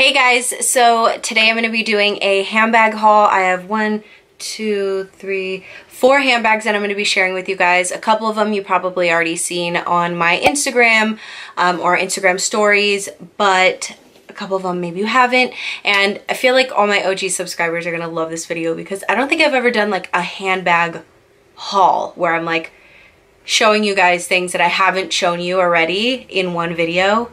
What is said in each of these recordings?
Hey guys, so today I'm going to be doing a handbag haul. I have one, two, three, four handbags that I'm going to be sharing with you guys. A couple of them you probably already seen on my Instagram um, or Instagram stories, but a couple of them maybe you haven't. And I feel like all my OG subscribers are going to love this video because I don't think I've ever done like a handbag haul where I'm like showing you guys things that I haven't shown you already in one video.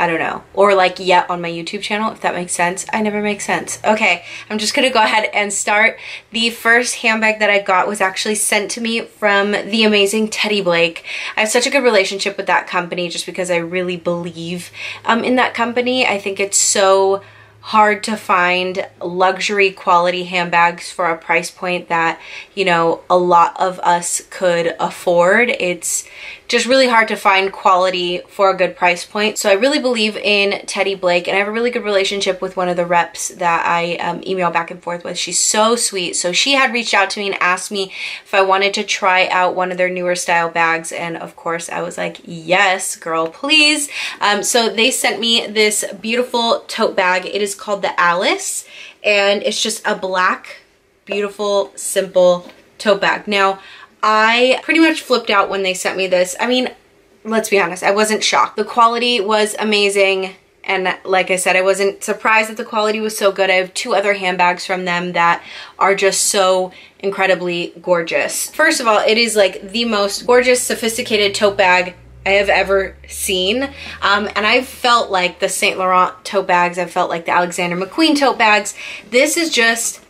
I don't know. Or like yet on my YouTube channel, if that makes sense. I never make sense. Okay, I'm just gonna go ahead and start. The first handbag that I got was actually sent to me from the amazing Teddy Blake. I have such a good relationship with that company just because I really believe um, in that company. I think it's so hard to find luxury quality handbags for a price point that, you know, a lot of us could afford. It's just really hard to find quality for a good price point. So I really believe in Teddy Blake and I have a really good relationship with one of the reps that I um, email back and forth with. She's so sweet. So she had reached out to me and asked me if I wanted to try out one of their newer style bags. And of course I was like, yes, girl, please. Um, so they sent me this beautiful tote bag. It is called the Alice and it's just a black, beautiful, simple tote bag. Now, I pretty much flipped out when they sent me this. I mean, let's be honest, I wasn't shocked. The quality was amazing. And like I said, I wasn't surprised that the quality was so good. I have two other handbags from them that are just so incredibly gorgeous. First of all, it is like the most gorgeous, sophisticated tote bag I have ever seen. Um, and I've felt like the Saint Laurent tote bags, I've felt like the Alexander McQueen tote bags. This is just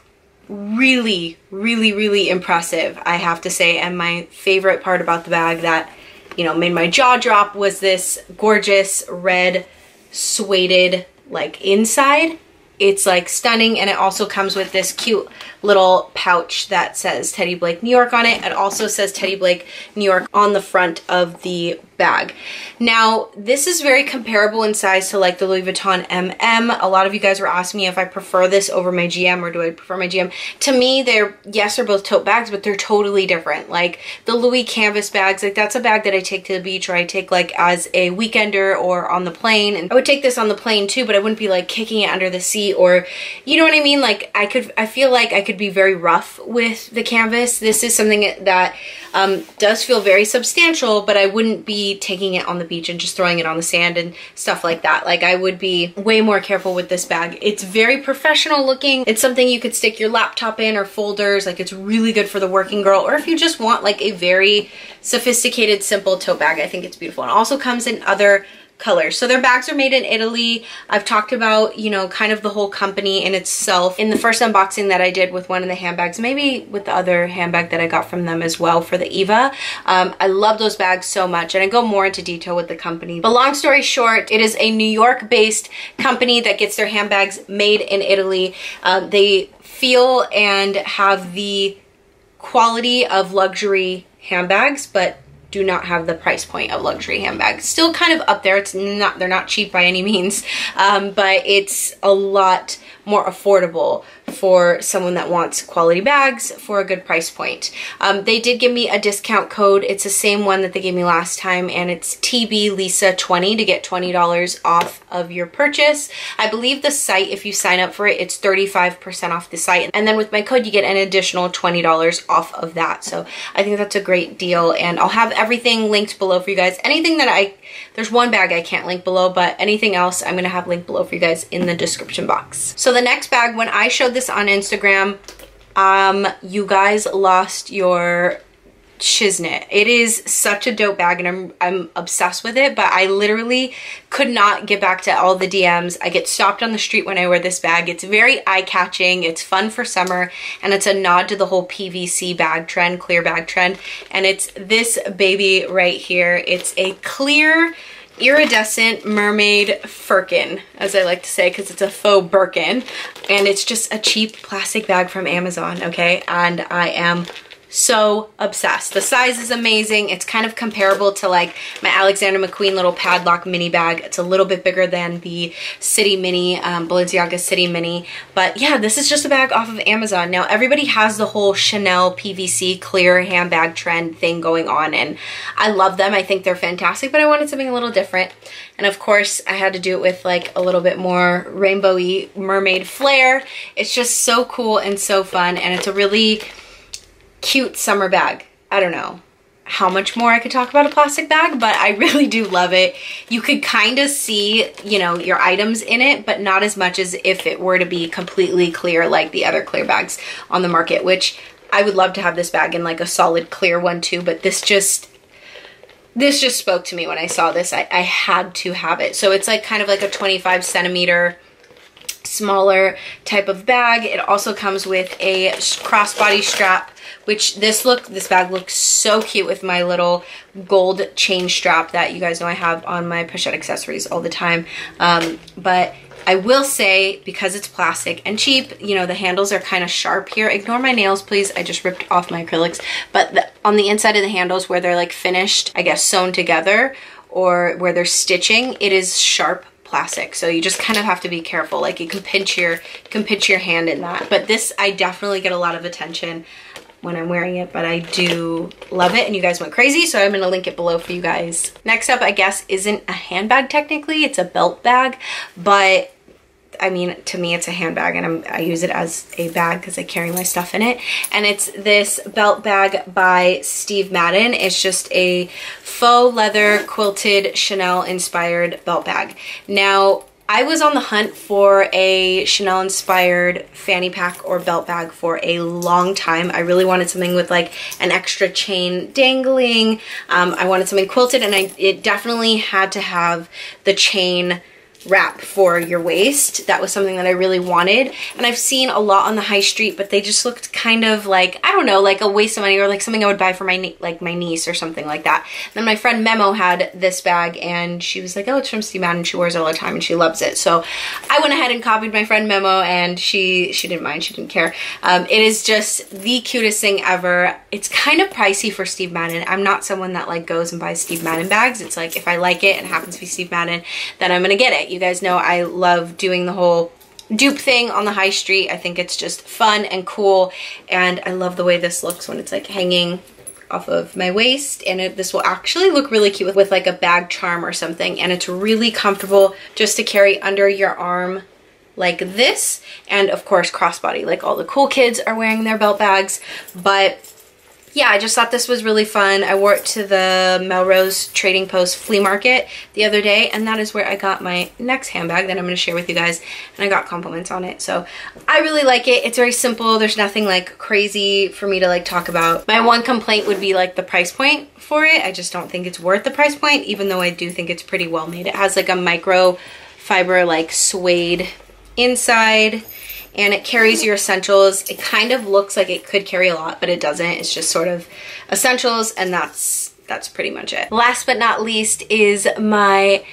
really, really, really impressive, I have to say. And my favorite part about the bag that, you know, made my jaw drop was this gorgeous red suede like inside. It's like stunning and it also comes with this cute little pouch that says Teddy Blake New York on it. It also says Teddy Blake New York on the front of the bag. Now, this is very comparable in size to like the Louis Vuitton MM. A lot of you guys were asking me if I prefer this over my GM or do I prefer my GM. To me, they're, yes, they're both tote bags, but they're totally different. Like the Louis canvas bags, like that's a bag that I take to the beach or I take like as a weekender or on the plane. And I would take this on the plane too, but I wouldn't be like kicking it under the seat or, you know what I mean? Like I could, I feel like I could be very rough with the canvas. This is something that um, does feel very substantial, but I wouldn't be taking it on the beach and just throwing it on the sand and stuff like that. Like I would be way more careful with this bag. It's very professional looking. It's something you could stick your laptop in or folders. Like it's really good for the working girl or if you just want like a very sophisticated, simple tote bag, I think it's beautiful. And also comes in other colors. So their bags are made in Italy. I've talked about, you know, kind of the whole company in itself in the first unboxing that I did with one of the handbags, maybe with the other handbag that I got from them as well for the Eva. Um, I love those bags so much and I go more into detail with the company. But long story short, it is a New York based company that gets their handbags made in Italy. Uh, they feel and have the quality of luxury handbags, but do not have the price point of luxury handbags. Still kind of up there. It's not, they're not cheap by any means, um, but it's a lot more affordable for someone that wants quality bags for a good price point. Um, they did give me a discount code. It's the same one that they gave me last time and it's TB Lisa 20 to get $20 off of your purchase. I believe the site, if you sign up for it, it's 35% off the site. And then with my code, you get an additional $20 off of that. So I think that's a great deal and I'll have everything linked below for you guys. Anything that I, there's one bag I can't link below, but anything else I'm gonna have linked below for you guys in the description box. So the next bag, when I showed this on Instagram, um, you guys lost your shiznit. It is such a dope bag and I'm, I'm obsessed with it, but I literally could not get back to all the DMs. I get stopped on the street when I wear this bag. It's very eye-catching, it's fun for summer, and it's a nod to the whole PVC bag trend, clear bag trend. And it's this baby right here. It's a clear iridescent mermaid firkin, as I like to say, because it's a faux Birkin. And it's just a cheap plastic bag from Amazon, okay? And I am so obsessed. The size is amazing. It's kind of comparable to like my Alexander McQueen little padlock mini bag. It's a little bit bigger than the City Mini, um, Balenciaga City Mini. But yeah, this is just a bag off of Amazon. Now everybody has the whole Chanel PVC clear handbag trend thing going on and I love them. I think they're fantastic, but I wanted something a little different. And of course I had to do it with like a little bit more rainbowy mermaid flair. It's just so cool and so fun and it's a really cute summer bag. I don't know how much more I could talk about a plastic bag, but I really do love it. You could kind of see, you know, your items in it, but not as much as if it were to be completely clear like the other clear bags on the market, which I would love to have this bag in like a solid clear one too, but this just, this just spoke to me when I saw this. I, I had to have it. So it's like kind of like a 25 centimeter smaller type of bag. It also comes with a crossbody strap which this look, this bag looks so cute with my little gold chain strap that you guys know I have on my pochette accessories all the time. Um, but I will say, because it's plastic and cheap, you know, the handles are kind of sharp here. Ignore my nails, please. I just ripped off my acrylics. But the, on the inside of the handles where they're like finished, I guess sewn together, or where they're stitching, it is sharp plastic. So you just kind of have to be careful. Like you can pinch your, you can pinch your hand in that. But this, I definitely get a lot of attention when I'm wearing it, but I do love it and you guys went crazy, so I'm gonna link it below for you guys. Next up, I guess, isn't a handbag technically, it's a belt bag, but I mean, to me, it's a handbag and I'm, I use it as a bag because I carry my stuff in it. And it's this belt bag by Steve Madden. It's just a faux leather quilted Chanel inspired belt bag. Now, I was on the hunt for a Chanel inspired fanny pack or belt bag for a long time. I really wanted something with like an extra chain dangling. Um, I wanted something quilted and I, it definitely had to have the chain wrap for your waist. That was something that I really wanted. And I've seen a lot on the high street, but they just looked kind of like, I don't know, like a waste of money or like something I would buy for my like my niece or something like that. Then my friend Memo had this bag and she was like, oh, it's from Steve Madden. She wears it all the time and she loves it. So I went ahead and copied my friend Memo and she, she didn't mind. She didn't care. Um, it is just the cutest thing ever. It's kind of pricey for Steve Madden. I'm not someone that like goes and buys Steve Madden bags. It's like if I like it and happens to be Steve Madden, then I'm going to get it. You guys know I love doing the whole dupe thing on the high street. I think it's just fun and cool. And I love the way this looks when it's like hanging off of my waist and it, this will actually look really cute with, with like a bag charm or something and it's really comfortable just to carry under your arm like this and of course crossbody like all the cool kids are wearing their belt bags but yeah, I just thought this was really fun. I wore it to the Melrose Trading Post flea market the other day, and that is where I got my next handbag that I'm going to share with you guys, and I got compliments on it. So I really like it. It's very simple. There's nothing like crazy for me to like talk about. My one complaint would be like the price point for it. I just don't think it's worth the price point, even though I do think it's pretty well made. It has like a micro fiber like suede inside and it carries your essentials. It kind of looks like it could carry a lot, but it doesn't. It's just sort of essentials and that's that's pretty much it. Last but not least is my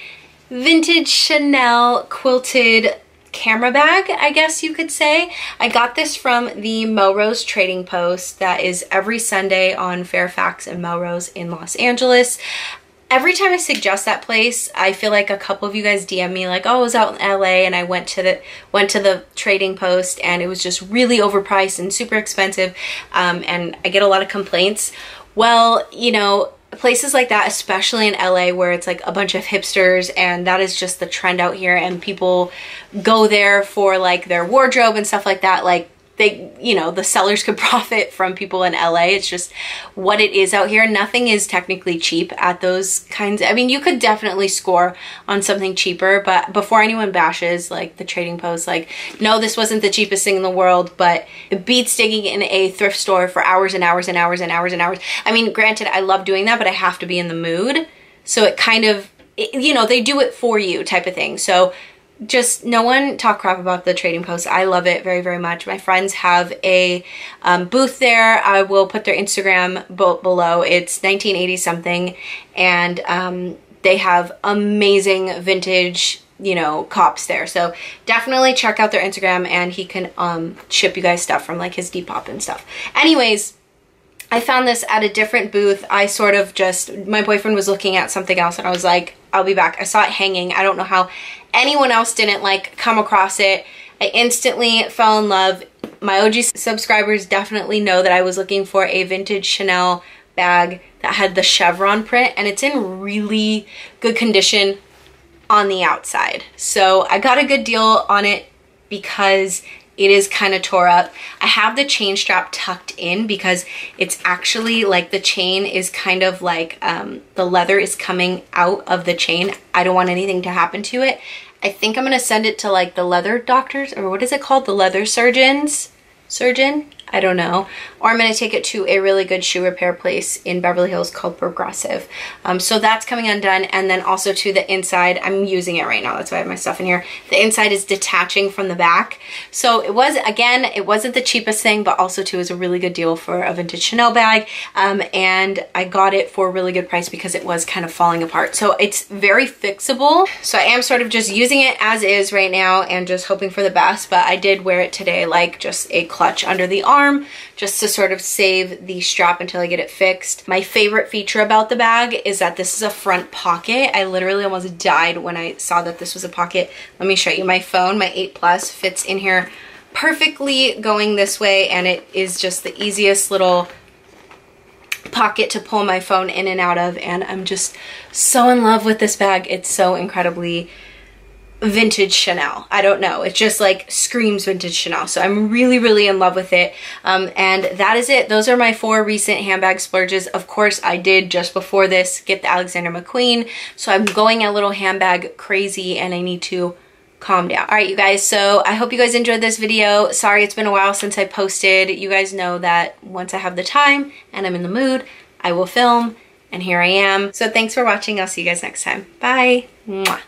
vintage Chanel quilted camera bag, I guess you could say. I got this from the Melrose Trading Post that is every Sunday on Fairfax and Melrose in Los Angeles every time I suggest that place, I feel like a couple of you guys DM me like, oh, I was out in LA and I went to the went to the trading post and it was just really overpriced and super expensive. Um, and I get a lot of complaints. Well, you know, places like that, especially in LA where it's like a bunch of hipsters and that is just the trend out here and people go there for like their wardrobe and stuff like that. Like they, you know, the sellers could profit from people in LA. It's just what it is out here. Nothing is technically cheap at those kinds. I mean, you could definitely score on something cheaper, but before anyone bashes like the trading post, like, no, this wasn't the cheapest thing in the world, but it beats digging in a thrift store for hours and hours and hours and hours and hours. I mean, granted, I love doing that, but I have to be in the mood. So it kind of, you know, they do it for you type of thing. So just no one talk crap about the trading post i love it very very much my friends have a um, booth there i will put their instagram below it's 1980 something and um, they have amazing vintage you know cops there so definitely check out their instagram and he can um, ship you guys stuff from like his depop and stuff anyways I found this at a different booth. I sort of just, my boyfriend was looking at something else and I was like, I'll be back. I saw it hanging. I don't know how anyone else didn't like come across it. I instantly fell in love. My OG subscribers definitely know that I was looking for a vintage Chanel bag that had the chevron print and it's in really good condition on the outside. So I got a good deal on it because it is kind of tore up. I have the chain strap tucked in because it's actually like the chain is kind of like um, the leather is coming out of the chain. I don't want anything to happen to it. I think I'm gonna send it to like the leather doctors or what is it called? The leather surgeons? Surgeon? I don't know. Or I'm going to take it to a really good shoe repair place in Beverly Hills called Progressive. Um, so that's coming undone. And then also to the inside, I'm using it right now. That's why I have my stuff in here. The inside is detaching from the back. So it was, again, it wasn't the cheapest thing, but also too is a really good deal for a vintage Chanel bag. Um, and I got it for a really good price because it was kind of falling apart. So it's very fixable. So I am sort of just using it as is right now and just hoping for the best. But I did wear it today like just a clutch under the arm arm just to sort of save the strap until I get it fixed. My favorite feature about the bag is that this is a front pocket. I literally almost died when I saw that this was a pocket. Let me show you. My phone, my 8 Plus, fits in here perfectly going this way and it is just the easiest little pocket to pull my phone in and out of and I'm just so in love with this bag. It's so incredibly vintage Chanel. I don't know. It just like screams vintage Chanel. So I'm really, really in love with it. Um, and that is it. Those are my four recent handbag splurges. Of course, I did just before this get the Alexander McQueen. So I'm going a little handbag crazy and I need to calm down. All right, you guys. So I hope you guys enjoyed this video. Sorry, it's been a while since I posted. You guys know that once I have the time and I'm in the mood, I will film. And here I am. So thanks for watching. I'll see you guys next time. Bye. Mwah.